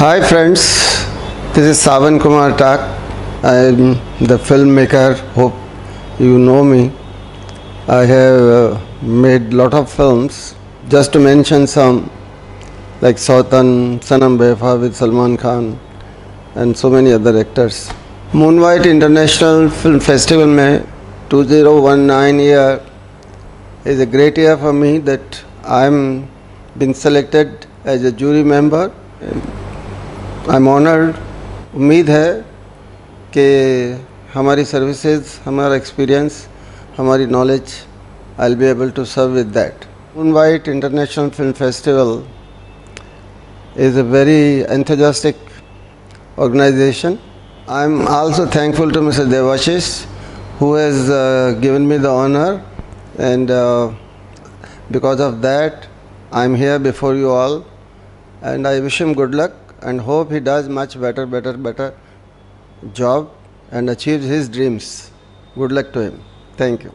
Hi friends, this is Saawan Kumar Tak. I am the filmmaker. Hope you know me. I have uh, made lot of films. Just to mention some, like Sautan, Sanam Befa with Salman Khan, and so many other actors. Moonwhite International Film Festival में 2019 year is a great year for me that I am been selected as a jury member. I am honoured उम्मीद है कि हमारी services हमारा experience हमारी knowledge I be able to serve with that moon white international film festival is a very enthusiastic organization. I'm also thankful to Mr. Devashish who has uh, given me the honor and uh, because of that I'm here before you all and I wish him good luck and hope he does much better, better, better job and achieves his dreams. Good luck to him. Thank you.